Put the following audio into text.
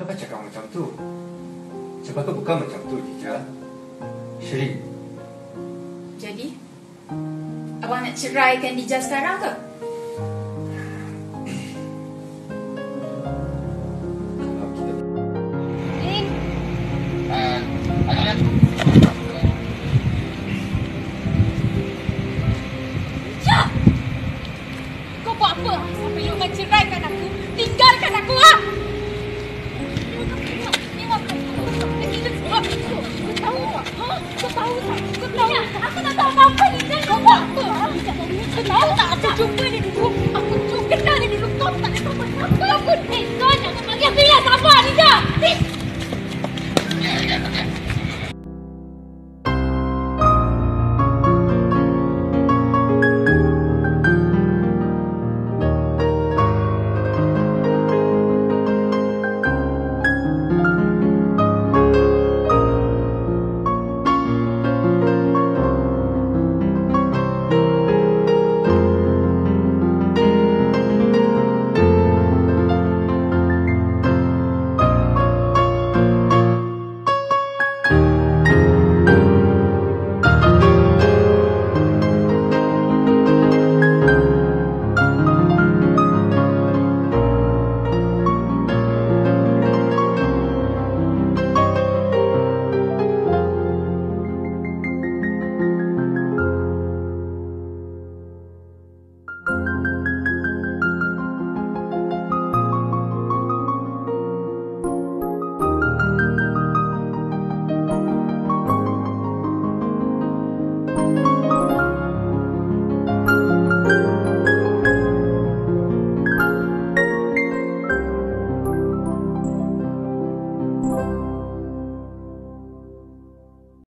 Kenapa cakap macam tu? Sebab tu bukan macam tu, Jija. Shri, Jadi, abang nak ceraikan Dija sekarang ke? Kau buat apa sampai you menceraikan Aku tak tahu apa-apa 嗯。